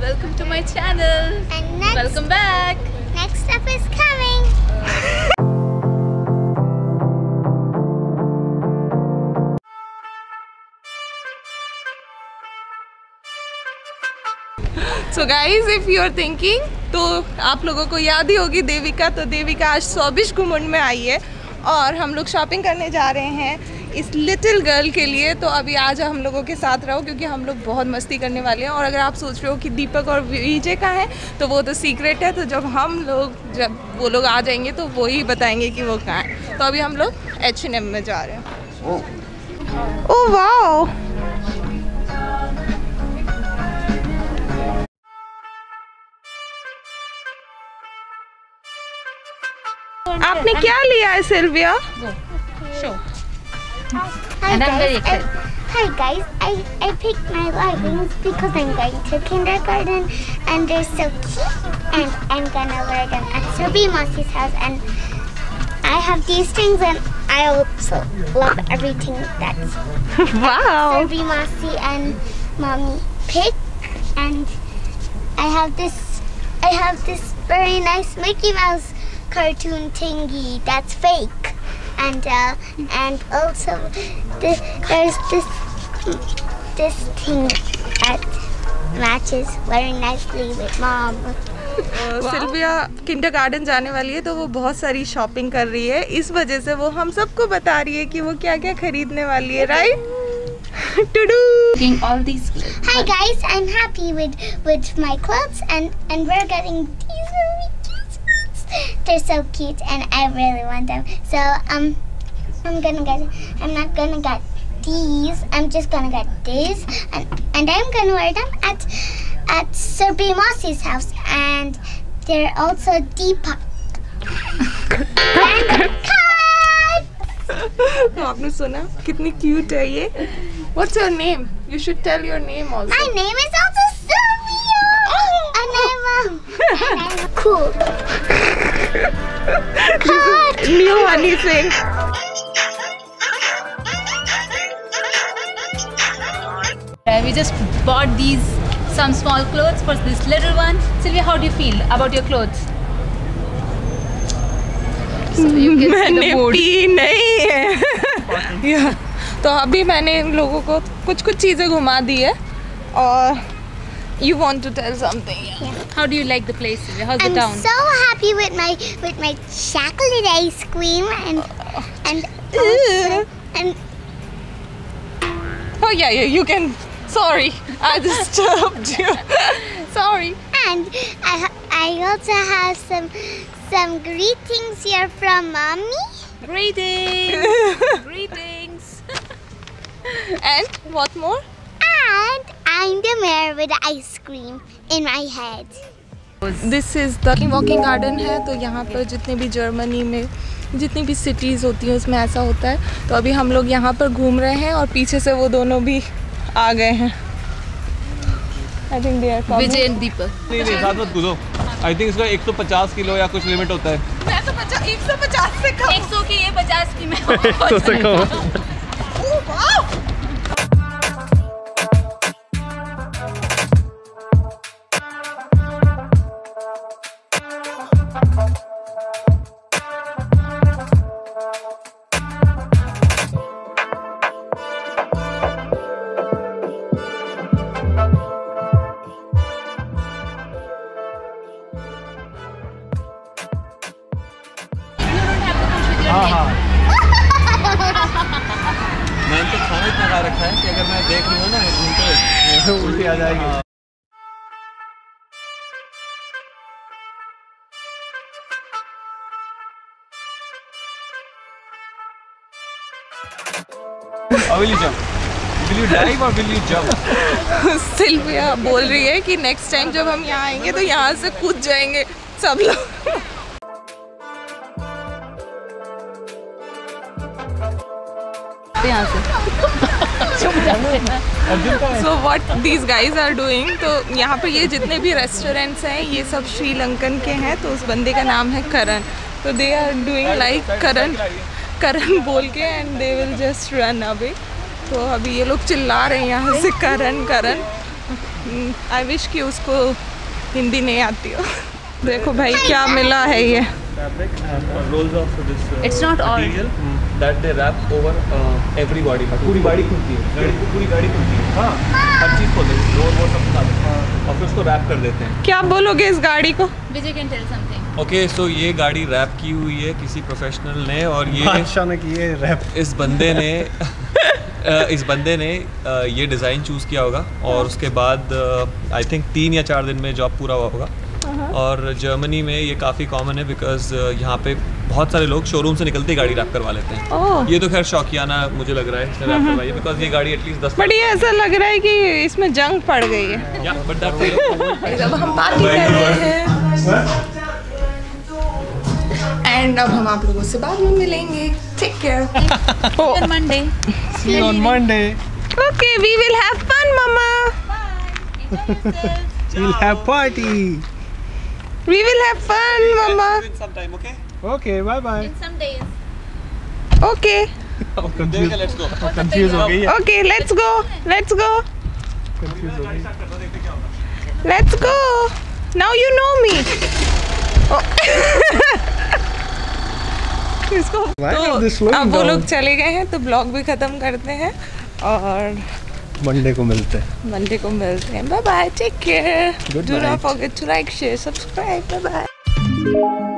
welcome to my channel. And next, Welcome back. next step is coming. So guys if you are thinking तो आप लोगों को याद ही होगी देविका तो देविका आज स्वाबिश कुमुंड में आई है और हम लोग शॉपिंग करने जा रहे हैं इस लिटिल गर्ल के लिए तो अभी आज हम लोगों के साथ रहो, क्योंकि हम लोग बहुत मस्ती करने वाले हैं। और अगर आप सोच रहे हो कि दीपक और विजय का है तो वो तो सीक्रेट है। तो जब हम लोग, जब वो लोग आ जाएँगे तो वो ही बताएँगे कि वो कहाँ है। तो अभी हम लोग एच एन एम में जा रहे हैं। ओ वाह आपने क्या लिया है, Sylvia? Hi And I'm guys, very I, hi guys, I, I picked my leggings because I'm going to kindergarten and they're so cute and I'm gonna wear them at Sobi Mossie's house and I have these things and I also love everything that's वाह Sobi Mossie and mommy pick and I have this I have this very nice Mickey Mouse cartoon thingy that's fake and uh, and also this, there's this this team that matches very nicely with mom. Sylvia kindergarten जाने वाली है तो वो बहुत सारी shopping कर रही है। इस वजह से वो हम सबको बता रही है कि वो क्या क्या खरीदने वाली है right all this hi guys I am happy with my clothes and and we are getting They're so cute and I really want them. So um I'm gonna get I'm not gonna get these. I'm just gonna get these and and I'm gonna wear them at at Sir B. Mossy's house and they're also Deepak. and cut! तो आपने सुना कितनी cute है ये what's your name you should tell your name My also name is also Sylvia. And I'm um, and I'm cool. Honey Uh, we just bought these some small clothes for this little one. Sylvia, how do you feel about your clothes? So you मैंने पी नहीं है या, तो अभी मैंने इन लोगों को कुछ कुछ चीज़ें घुमा दी है और You want to tell something? Yeah. How do you like the place? How's I'm the town? I'm so happy with my with my chocolate ice cream and uh, and also, and. Oh yeah, yeah, you can. Sorry, I disturbed you. Sorry. And I I also have some some greetings here from mommy. Greetings. greetings. and what more? And I'm the mayor with the ice cream in my head. This is the walking garden है तो यहाँ पर जितने भी Germany में जितनी भी cities होती हैं उसमें ऐसा होता है। तो अभी हम लोग यहाँ पर घूम रहे हैं और पीछे से वो दोनों भी आ गए हैं। I think they are and Deepak. नहीं नहीं साथ मत कूदो आई थिंक इसका 150 किलो या कुछ लिमिट होता है। मैं तो पचास एक सौ पचास से कम। 100 की ये 50 की मैं तो से कम। घूमते उल्टी आ जाएगी will you jump? Will you dive or will you jump? Sylvia बोल रही है कि नेक्स्ट टाइम जब हम यहाँ आएँगे तो यहाँ से कूद जाएँगे सब लोग यहाँ से। So what these guys are doing तो यहाँ पर ये जितने भी रेस्टोरेंट्स हैं ये सब श्रीलंकन के हैं तो उस बंदे का नाम है करण। तो they are doing like Karan Karan बोल के and they will just run away तो अभी ये लोग चिल्ला रहे हैं यहाँ से करण करण। आई विश कि उसको हिंदी नहीं आती हो। देखो भाई क्या मिला है ये? Fabric and uh, they wrap over uh, every body. पूरी गाड़ी खुलती है। गाड़ी पूरी गाड़ी खुलती है। हाँ हर चीज़ खोल देते हैं। डोर वोर सब देते हैं। और फिर उसको रैप कर देते हैं। क्या बोलोगे इस गाड़ी को? Vijay can tell something. Okay so ये गाड़ी रैप की हुई है किसी प्रोफेशनल ने और ये बादशाह ने की है रैप इस बंदे ने इस बंदे ने ये डिज़ाइन चूज़ किया होगा और उसके बाद आई थिंक तीन या चार दिन में जॉब पूरा हुआ होगा। और जर्मनी में ये काफ़ी कॉमन है बिकॉज़ यहाँ पे बहुत सारे लोग शोरूम से निकलते ही गाड़ी रैप करवा लेते हैं। ओह। ये तो खैर शौकियाना मुझे लग रहा है इसने रैप करवाई है बिकॉज़ ये गाड़ी एटलीस्ट दस बट ये ऐसा लग रहा है कि इसमें जंग पड़ गई है। या बट दैट्स अब हम पार्टी कर रहे हैं। एंड अब हम आप लोगों से बाद में मिलेंगे। Take care On Monday. See you on Monday okay we will have fun mamma Enjoy yourself. Will have party we will have fun mamma okay bye bye In some days. Okay confuse let's go confuse हो गई है okay let's go let's go confuse हो गई let's go now you know me इसको तो अब वो लोग चले गए हैं तो ब्लॉग भी खत्म करते हैं और मंडे को मिलते हैं। मंडे को मिलते हैं। Bye bye take care do not forget to like share subscribe bye bye